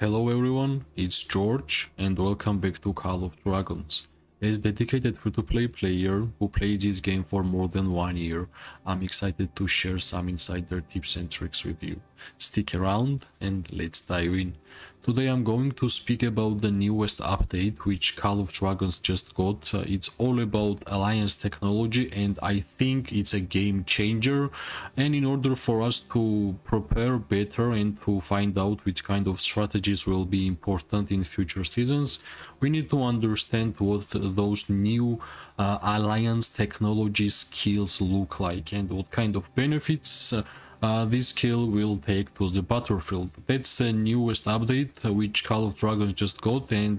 Hello everyone, it's George and welcome back to Call of Dragons. As dedicated free-to-play player who played this game for more than one year, I'm excited to share some insider tips and tricks with you. Stick around and let's dive in. Today I'm going to speak about the newest update which Call of Dragons just got. Uh, it's all about Alliance technology and I think it's a game changer and in order for us to prepare better and to find out which kind of strategies will be important in future seasons, we need to understand what those new uh, Alliance technology skills look like and what kind of benefits uh, uh, this skill will take to the battlefield. That's the newest update uh, which Call of Dragons just got and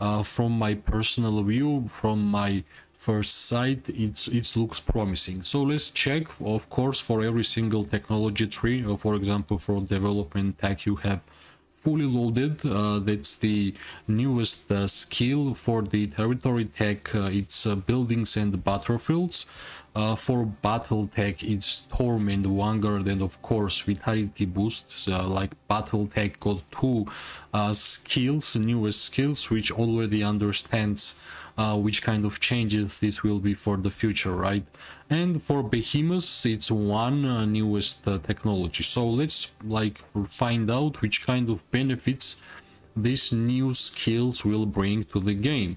uh, from my personal view, from my first sight, it's it looks promising. So let's check, of course, for every single technology tree, uh, for example, for development tech you have fully loaded. Uh, that's the newest uh, skill for the territory tech. Uh, it's uh, buildings and battlefields. Uh, for battle tech it's storm and vanguard and of course vitality boosts uh, like battle tech got two skills newest skills which already understands uh, which kind of changes this will be for the future, right? And for Behemoth, it's one uh, newest uh, technology. So let's like find out which kind of benefits these new skills will bring to the game.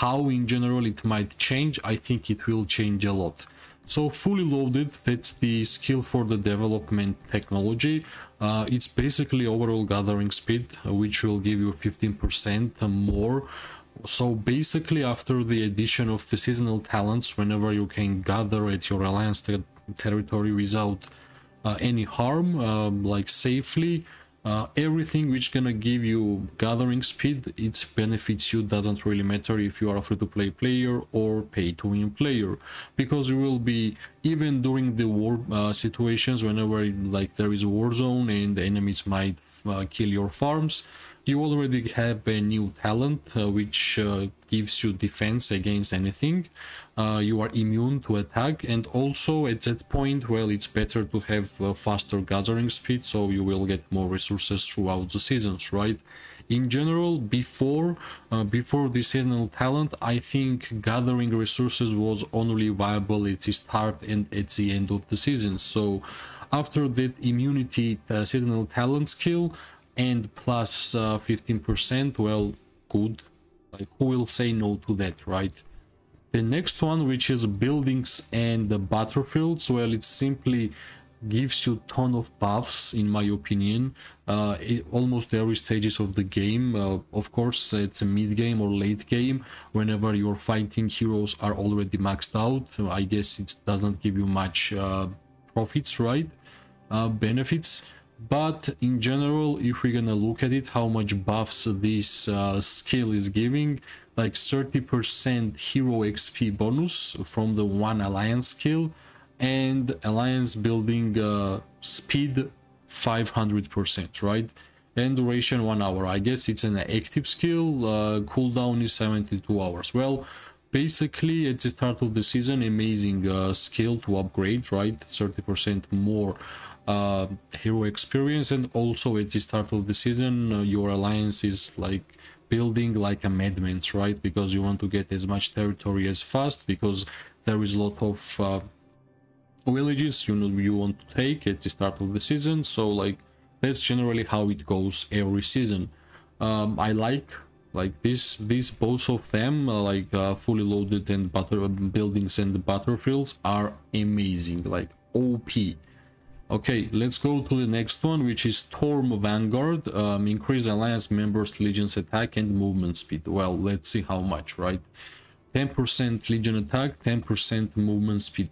How in general it might change, I think it will change a lot. So fully loaded, that's the skill for the development technology. Uh, it's basically overall gathering speed, which will give you 15% more so basically after the addition of the seasonal talents whenever you can gather at your alliance ter territory without uh, any harm um, like safely uh, everything which gonna give you gathering speed it benefits you doesn't really matter if you are a free-to-play player or pay-to-win player. Because you will be even during the war uh, situations whenever like there is a war zone and the enemies might uh, kill your farms you already have a new talent uh, which uh, gives you defense against anything. Uh, you are immune to attack and also at that point well it's better to have faster gathering speed so you will get more resources throughout the seasons right? In general before uh, before the seasonal talent i think gathering resources was only viable at the start and at the end of the season. So after that immunity uh, seasonal talent skill and plus 15% uh, well good. Like who will say no to that right? The next one which is buildings and the battlefields well it simply gives you ton of buffs in my opinion. Uh, it, almost every stages of the game uh, of course it's a mid game or late game. Whenever your fighting heroes are already maxed out i guess it doesn't give you much uh, profits right? Uh, benefits but in general if we're gonna look at it how much buffs this uh, skill is giving like 30 percent hero xp bonus from the one alliance skill and alliance building uh, speed 500 percent right? And duration one hour. I guess it's an active skill uh, cooldown is 72 hours. Well basically at the start of the season amazing uh, skill to upgrade right? 30 percent more uh, hero experience. And also at the start of the season uh, your alliance is like building like a madman right? Because you want to get as much territory as fast because there is a lot of uh, villages you know you want to take at the start of the season. So like that's generally how it goes every season. Um, i like like this these both of them uh, like uh, fully loaded and butter buildings and battlefields are amazing like op Okay, let's go to the next one, which is Storm Vanguard. Um, increase Alliance members' Legion's attack and movement speed. Well, let's see how much, right? 10% Legion attack, 10% movement speed.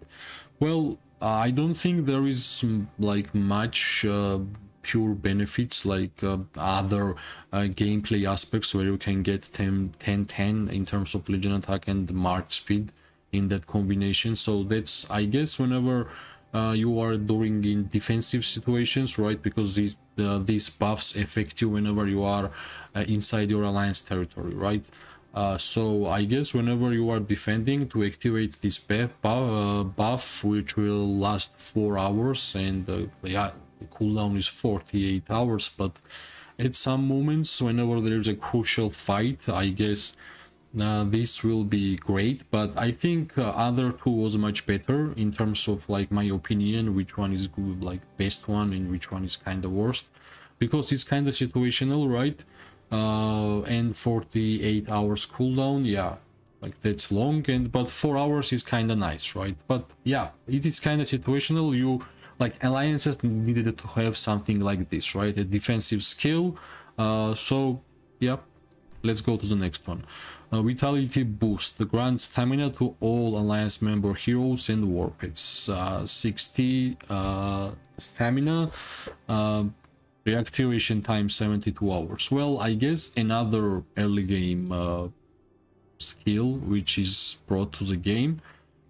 Well, I don't think there is like much uh, pure benefits like uh, other uh, gameplay aspects where you can get 10 10 10 in terms of legion attack and march speed in that combination. So that's i guess whenever uh, you are doing in defensive situations right? Because these uh, these buffs affect you whenever you are uh, inside your alliance territory right? Uh, so I guess whenever you are defending to activate this buff, uh, buff which will last 4 hours and uh, yeah the cooldown is 48 hours but at some moments whenever there's a crucial fight i guess uh, this will be great but i think uh, other two was much better in terms of like my opinion which one is good like best one and which one is kind of worst because it's kind of situational right? Uh, and 48 hours cooldown yeah like that's long and but four hours is kind of nice right? But yeah it is kind of situational. You like alliances needed to have something like this right? A defensive skill. Uh so yeah let's go to the next one. Uh, vitality boost grants stamina to all alliance member heroes and warp it's uh, 60 uh, stamina. Uh, reactivation time 72 hours. Well i guess another early game uh, skill which is brought to the game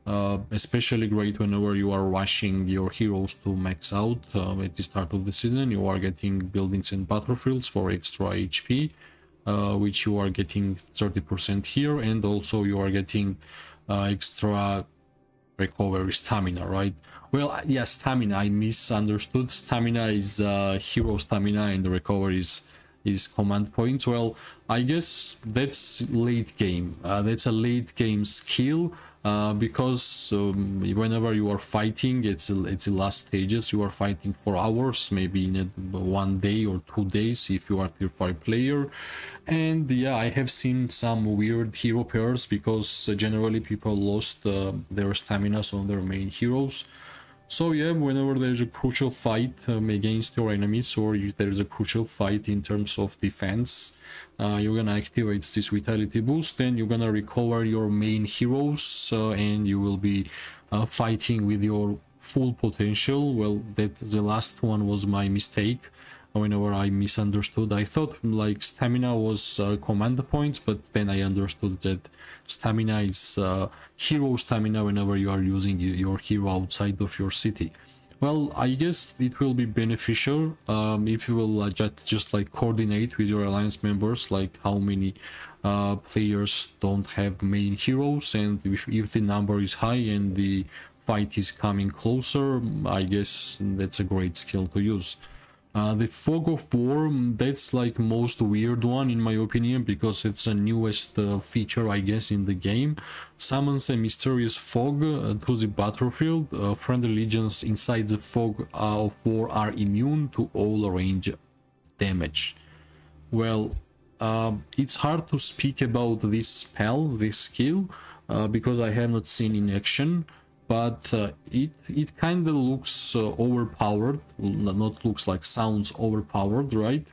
uh, especially great whenever you are rushing your heroes to max out uh, at the start of the season you are getting buildings and battlefields for extra hp uh, which you are getting 30% here and also you are getting uh, extra recovery stamina right? Well yeah stamina i misunderstood. Stamina is hero stamina and the recovery is is command points. Well i guess that's late game. That's a late game skill uh, because um, whenever you are fighting it's it's the last stages. You are fighting for hours maybe in a, one day or two days if you are tier 5 player. And yeah i have seen some weird hero pairs because uh, generally people lost uh, their stamina on their main heroes so yeah, whenever there's a crucial fight um, against your enemies or there's a crucial fight in terms of defense, uh, you're gonna activate this vitality boost and you're gonna recover your main heroes uh, and you will be uh, fighting with your full potential. Well, that the last one was my mistake whenever I misunderstood. I thought like stamina was uh, command points, but then I understood that stamina is uh, hero stamina whenever you are using your hero outside of your city. Well, I guess it will be beneficial um, if you will uh, just, just like coordinate with your alliance members, like how many uh, players don't have main heroes, and if, if the number is high and the fight is coming closer, I guess that's a great skill to use. Uh, the Fog of War, mm, that's like most weird one in my opinion because it's a newest uh, feature I guess in the game. Summons a mysterious fog uh, to the battlefield. Uh, friendly legions inside the Fog uh, of War are immune to all range damage. Well, uh, it's hard to speak about this spell, this skill, because I have not seen in action but uh, it it kind of looks uh, overpowered. Not looks like sounds overpowered right?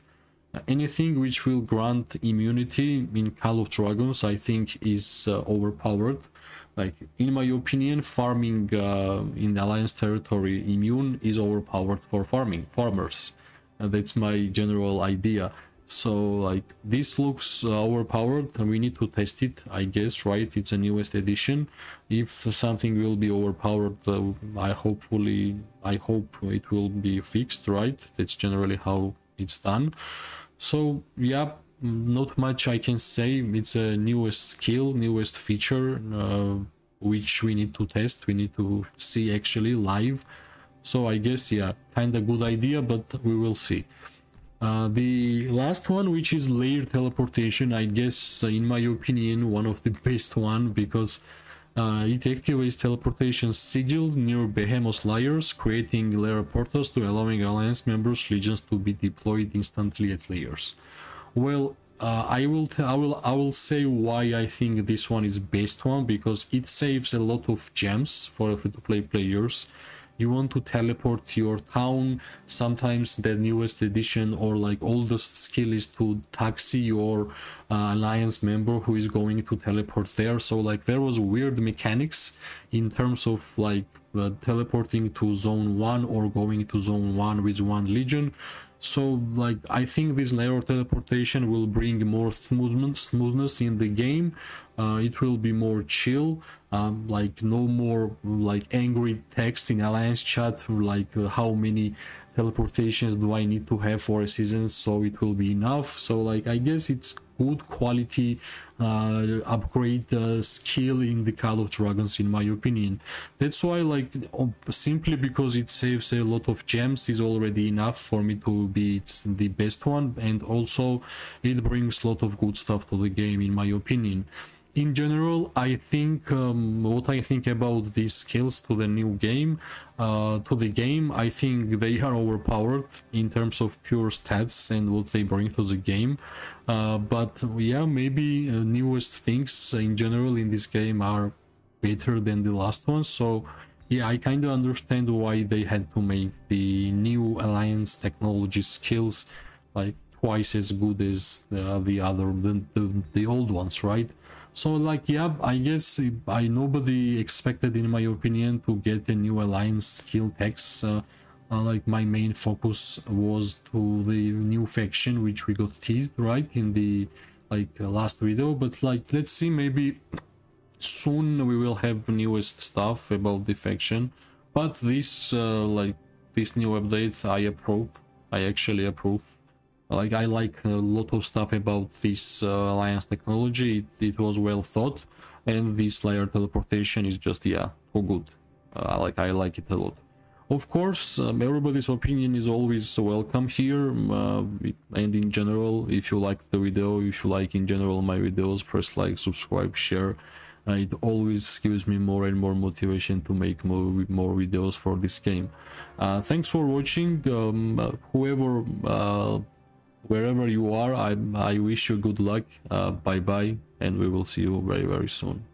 Anything which will grant immunity in call of dragons i think is uh, overpowered. Like in my opinion farming uh, in alliance territory immune is overpowered for farming farmers. That's my general idea so like this looks uh, overpowered we need to test it i guess right? It's a newest edition. If something will be overpowered uh, i hopefully i hope it will be fixed right? That's generally how it's done. So yeah not much i can say. It's a newest skill newest feature uh, which we need to test we need to see actually live. So i guess yeah kind of good idea but we will see uh, the last one, which is lair teleportation, I guess, uh, in my opinion, one of the best one because uh, it activates teleportation sigils near Behemoth lairs, creating lair portals to allowing Alliance members legions to be deployed instantly at lairs. Well, uh, I will I will I will say why I think this one is best one because it saves a lot of gems for free-to-play players you want to teleport your town sometimes the newest edition or like oldest skill is to taxi your uh, alliance member who is going to teleport there. So like there was weird mechanics in terms of like uh, teleporting to zone 1 or going to zone 1 with one legion. So like i think this lair teleportation will bring more smoothness smoothness in the game. Uh, it will be more chill um, like no more like angry text in alliance chat like uh, how many teleportations do I need to have for a season so it will be enough. So like I guess it's good quality uh, upgrade uh, skill in the Call of Dragons in my opinion. That's why like simply because it saves a lot of gems is already enough for me to be the best one. And also it brings a lot of good stuff to the game in my opinion in general, I think um, what I think about these skills to the new game, uh, to the game, I think they are overpowered in terms of pure stats and what they bring to the game. Uh, but yeah, maybe uh, newest things in general in this game are better than the last ones. So yeah, I kind of understand why they had to make the new alliance technology skills like twice as good as the, the other the, the, the old ones, right? So like yeah, I guess I nobody expected in my opinion to get a new alliance skill text. Uh, uh, like my main focus was to the new faction which we got teased right in the like uh, last video. But like let's see maybe soon we will have newest stuff about the faction. But this uh, like this new update I approve. I actually approve like I like a lot of stuff about this uh, alliance technology. It, it, was well thought, and this lair teleportation is just yeah, so good. Uh, like I like it a lot. Of course, um, everybody's opinion is always welcome here, uh, and in general, if you like the video, if you like in general my videos, press like, subscribe, share. Uh, it always gives me more and more motivation to make more more videos for this game. Uh, thanks for watching. Um, uh, whoever wherever you are, I, I wish you good luck. Uh, bye bye, and we will see you very, very soon.